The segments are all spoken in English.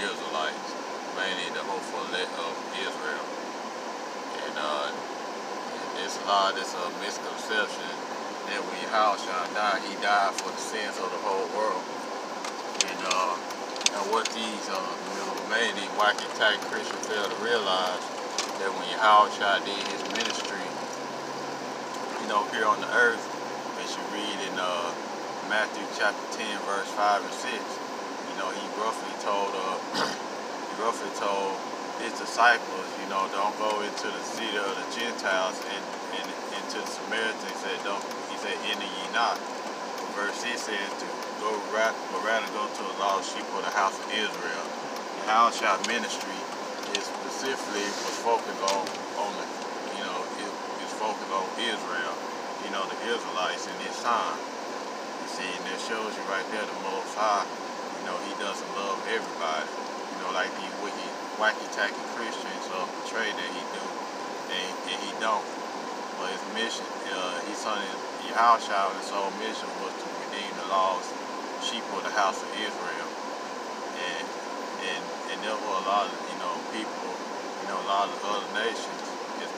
Israelites, mainly the hopeful of Israel. And uh it's a lot it's uh, misconception that when Yahushua died, he died for the sins of the whole world. And uh and what these uh you know, mainly wacky type Christians fail to realize that when Yahushua did his ministry you know, here on the earth, as you read in uh, Matthew chapter 10, verse 5 and 6, you know, he roughly told, uh, he roughly told his disciples, you know, don't go into the city of the Gentiles and, and into the Samaritans. He said, don't, he said, enter ye not. Verse 6 says to go, but rather go to the lost sheep of the house of Israel. The house ministry is specifically was focused on, on the you know is focused on Israel, you know, the Israelites in this time. You see, and that shows you right there the Most High, know, he doesn't love everybody. You know, like these wicked, wacky tacky Christians uh, portray that he do, and, and he don't. But his mission, uh, his son Yahushua, his whole mission was to redeem the lost sheep of the house of Israel. And and and there were a lot of, you know, people, you know, a lot of other nations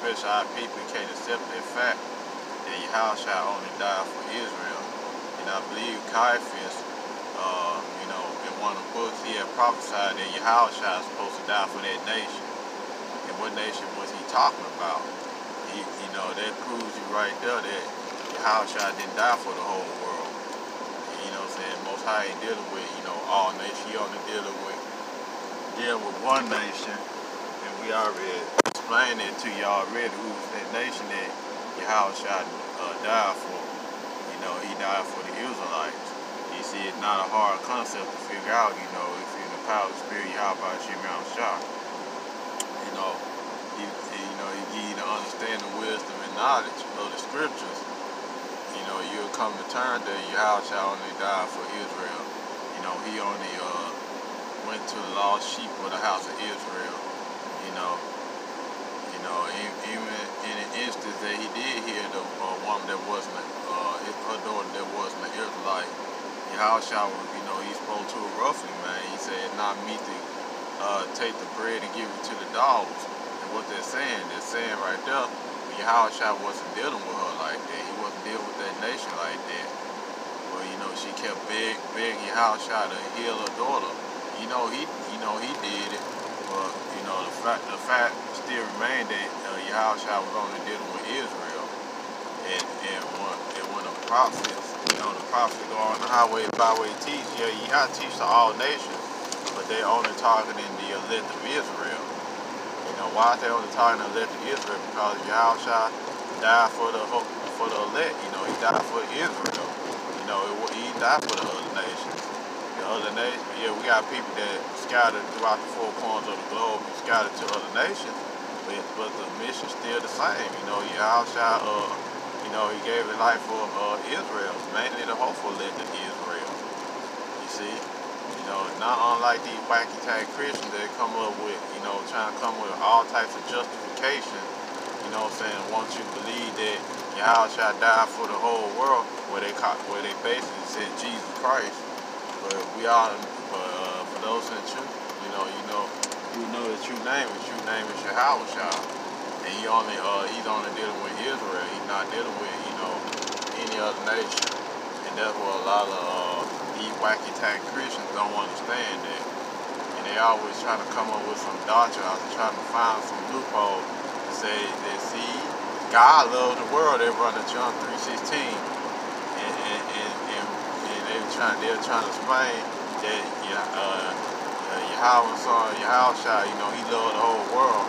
especially our people can't accept the fact that Yahushua only died for Israel. And I believe Caiaphas, uh, one of the books, he had prophesied that Yahushua is supposed to die for that nation. And what nation was he talking about? He, you know, that proves you right there that Yahushua didn't die for the whole world. And, you know what I'm saying? Most High ain't dealing with, you know, all nations. He only dealing with, dealing with one nation. And we already explained it to you already who's that nation that Yahushua uh, died for. You know, he died for the Israelites. You see, it's not a hard concept to figure out, you know, if you're in the power of Spirit, Yahweh Shem Yahushua. You know, he, you know, he give you the wisdom, and knowledge of the scriptures. You know, you'll come to turn that Yahushua only die for Israel. You know, he only uh, went to the lost sheep of the house of Israel. You know, you know, even in an instance that he did hear the uh, woman that wasn't, uh, her daughter that wasn't an Israelite, Yahushua, you know, he spoke to her roughly, man. He said, not me to uh, take the bread and give it to the dogs. And what they're saying, they're saying right there, Yahushua wasn't dealing with her like that. He wasn't dealing with that nation like that. But, you know, she kept beg, begging Yahushua to heal her daughter. You know, he, you know, he did it. But, you know, the fact, the fact still remained that uh, Yahushua was only dealing with Israel. And, and, when, and when the prophets, you know, the prophets go on the highway, byway teach, yeah, you got to teach to all nations, but they're only targeting the elect of Israel. You know, why they only targeting the elect of Israel? Because Yahushua died for the for the elect, you know, he died for Israel. You know, he died for the other nations. The other nations, yeah, we got people that scattered throughout the four corners of the globe scattered to other nations but, but the mission's still the same. You know, Yahushua, uh, you know, he gave his life for uh, Israel, mainly the hopeful led to Israel. You see? You know, not unlike these wacky type Christians that come up with, you know, trying to come with all types of justification, you know what I'm saying, Once you believe that Yahushua died for the whole world, where they caught, where they basically said Jesus Christ. But we all, uh, for those in the truth, you know, you know, you know his true name. His true name is Shah. And he only uh, he's only dealing with Israel. He's not dealing with, you know, any other nation. And that's what a lot of uh, these wacky tack Christians don't understand that. And they always trying to come up with some doctrine, trying to find some loophole to say that see, God loves the world. They run to John 3.16. And, and, and, and, and they trying, they're trying to explain that yeah, uh, Yahweh son, Yahushua, you know, he loved the whole world.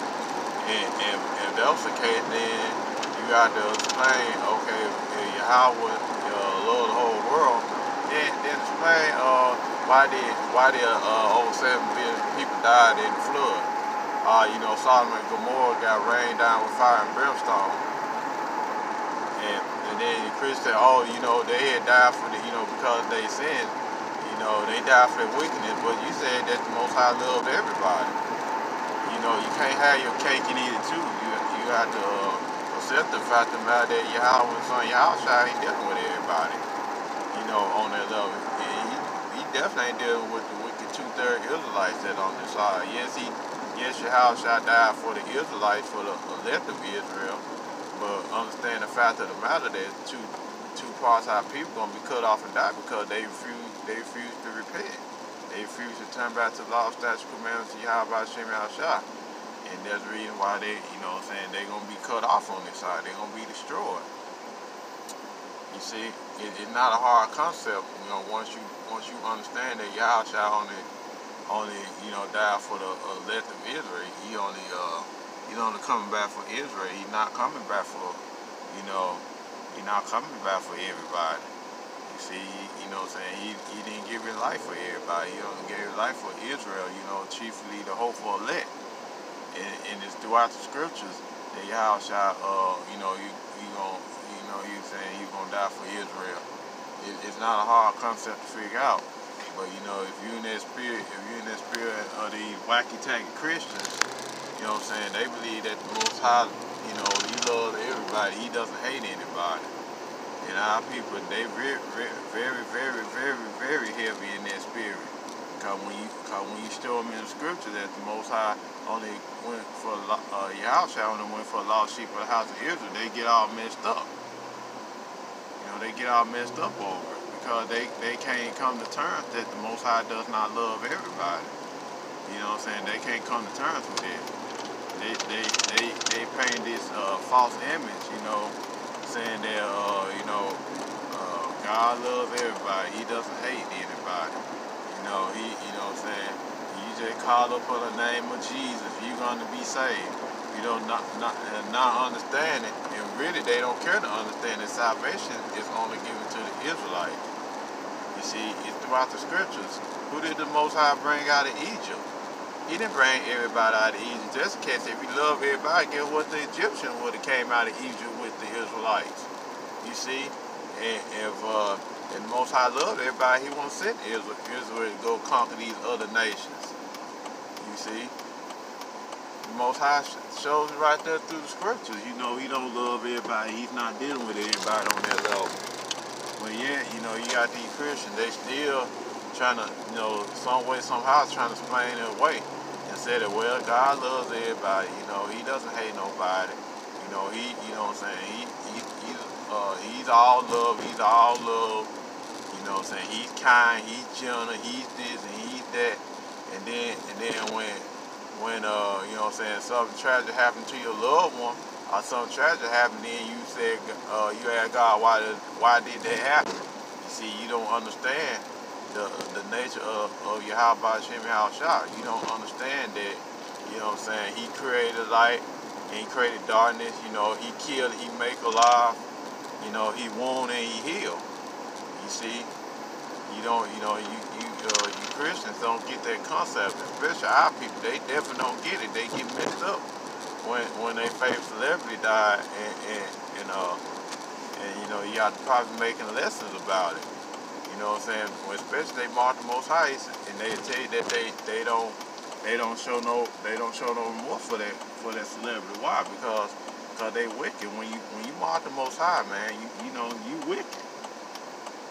And, and case, then you got to explain, okay, if Yahweh uh, loved the whole world, then, then explain uh, why did why did uh, over seven billion people died in the flood. Uh, you know, Sodom and Gomorrah got rained down with fire and brimstone. And, and then the Christian, oh, you know, they had died for the, you know, because they sinned you know, they died for their wickedness, but you said that the Most High loved everybody. You know, you can't have your cake and eat it too. You you have to uh, accept the fact of the matter that Yahweh son Yahweh ain't dealing with everybody. You know, on that level. He, he definitely ain't dealing with the wicked two-third Israelites that on the side. Yes, he yes Yahweh died for the Israelites, for the elect of Israel. But understand the fact of the matter that two two parts of our people gonna be cut off and die because they refuse they refuse to repent. They refuse to turn back to the law, statute, commandments Yahweh Shem Shah. And that's the reason why they, you know what I'm saying, they're going to be cut off on this side. They're going to be destroyed. You see, it, it's not a hard concept, you know, once you once you understand that Yahweh only, only, you know, died for the elect of Israel. He only, uh, he's only coming back for Israel. He's not coming back for, you know, he's not coming back for everybody. You see, you know what I'm saying? He, he didn't give his life for everybody. He only gave his life for Israel, you know, chiefly the hopeful elect and, and it's throughout the scriptures that Yahweh uh, you know, you you going you know, you saying you gonna die for Israel. It, it's not a hard concept to figure out. But you know, if you in that spirit, if you in that spirit of these wacky tacky Christians, you know what I'm saying, they believe that the Most High, you know, He loves everybody. He doesn't hate anybody. And our people, they very, very, very, very, very, heavy in that spirit. Because when you, cause when you show them in the scripture that the Most High only went for a uh, Yahweh only went for a lost sheep of the house of Israel, they get all messed up. You know, they get all messed up over it because they, they can't come to terms that the Most High does not love everybody. You know what I'm saying? They can't come to terms with it. They they they they paint this uh, false image, you know, saying that uh, you know uh, God loves everybody. He doesn't hate anybody You know, he, you know what I'm saying? Just call up on the name of Jesus, you're going to be saved. You don't not, not understand it, and really they don't care to understand that salvation is only given to the Israelites. You see, it's throughout the scriptures. Who did the Most High bring out of Egypt? He didn't bring everybody out of Egypt. Just in case if he loved everybody, guess what the Egyptian would have came out of Egypt with the Israelites. You see? And if uh, and Most High loved everybody. He won't send Israel, Israel to go conquer these other nations. See? The Most High shows right there through the scriptures. You know, he don't love everybody. He's not dealing with everybody on that level. But yeah, you know, you got these Christians, they still trying to, you know, some way, somehow trying to explain it away and say that, well, God loves everybody. You know, he doesn't hate nobody. You know, he, you know what I'm saying? He, he, he's, uh, he's all love. He's all love You know what I'm saying? He's kind, he's gentle, he's this and he's that. And then and then when when uh you know what I'm saying something tragic happened to your loved one or something tragic happened, then you said uh you asked God why did why did that happen? You see, you don't understand the the nature of, of your how Yahweh Shem Shah. You don't understand that, you know what I'm saying, he created light and he created darkness, you know, he killed, he make alive, you know, he wound and he healed. You see, you don't, you know, you you uh, you Christians don't get that concept. Especially our people, they definitely don't get it. They get messed up when when they favorite celebrity died, and and, and uh and you know you to probably making lessons about it. You know what I'm saying? When especially they mark the most high, and they tell you that they they don't they don't show no they don't show no remorse for that for that celebrity. Why? Because because they wicked. When you when you mark the most high, man, you you know you wicked.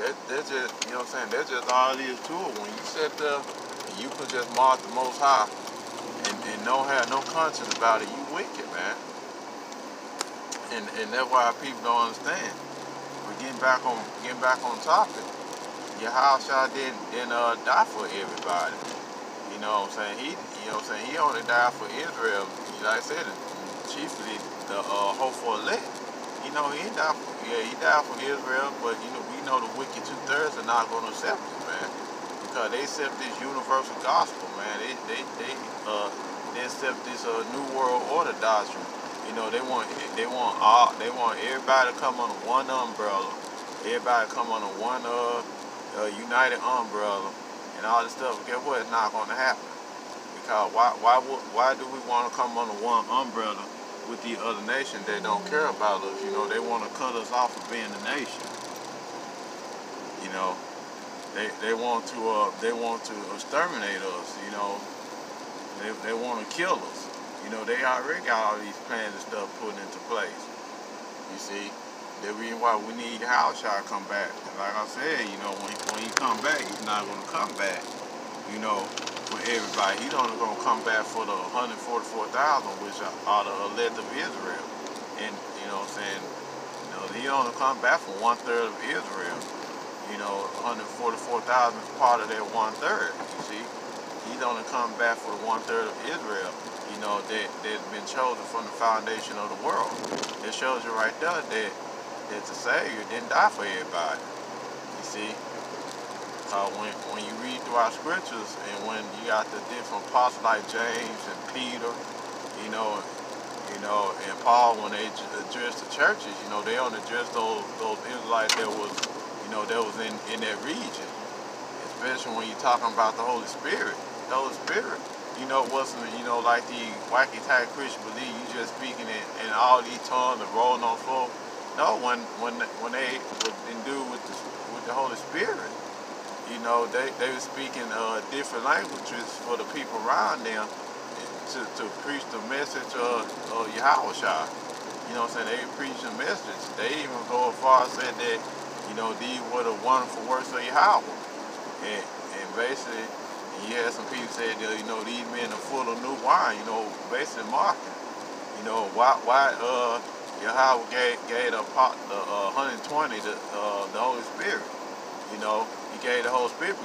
That, that's just, you know what I'm saying, that's just all it is to it. When you sit there and you could just mark the most high and, and have no conscience about it, you wicked, man. And and that's why people don't understand. But getting back on getting back on topic, Yahweh didn't, didn't uh, die for everybody. You know what I'm saying? He you know what I'm saying, he only died for Israel, like I said, chiefly the uh, hopeful elect. You know, he died for, yeah, he died for Israel, but you know, know the wicked two-thirds are not going to accept it, man. Because they accept this universal gospel, man. They, they, they, uh, they accept this uh, new world order doctrine. You know, they want, they want all, they want everybody to come under one umbrella. Everybody come under one uh, uh, united umbrella and all this stuff. Guess what? It's not going to happen. Because why, why, would, why do we want to come under one umbrella with the other nation that don't care about us? You know, they want to cut us off of being a nation. You know, they they want to uh, they want to exterminate us. You know, they they want to kill us. You know, they already got all these plans and stuff put into place. You see, the reason why we need Yahushua to come back. And like I said, you know, when, when he come back, he's not going to come back, you know, for everybody. He's only going to come back for the 144,000, which are the elect of Israel. And, you know what I'm saying, you know, he only come back for one-third of Israel. You know, 144,000 is part of that one-third, you see. He's only come back for the one-third of Israel you know, that, that's been chosen from the foundation of the world. It shows you right there that that the Savior didn't die for everybody. You see? Uh, when, when you read through our scriptures and when you got the different apostles like James and Peter, you know, you know, and Paul, when they addressed the churches, you know, they only address those, those Israelites that was, you know, that was in, in that region. Especially when you're talking about the Holy Spirit. The Holy Spirit, you know, wasn't, you know, like the wacky type Christian believe you just speaking in, in all these tongues and rolling on floor. No, when when when they were endued with the with the Holy Spirit, you know, they they were speaking uh, different languages for the people around them to, to preach the message of, of Yahweh You know what I'm saying? They preach the message. They even go as far as said that, you know, these were the wonderful works of Yahweh. And, and basically, you had some people say that, you know, these men are full of new wine, you know, basically mocking. You know, why, why, uh, Yahweh gave, gave the, the uh, 120 the, uh, the Holy Spirit. You know, he gave the Holy Spirit because